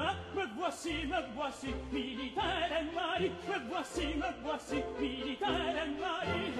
ah, me voici, me voici, militaire and mari, me voici, me voici, militaire and mari.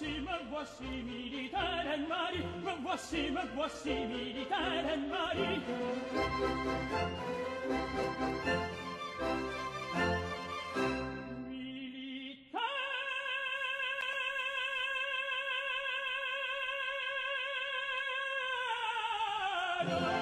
voici, me voici militaire and Marie, me voici, me voici militaire and Marie. Hallelujah.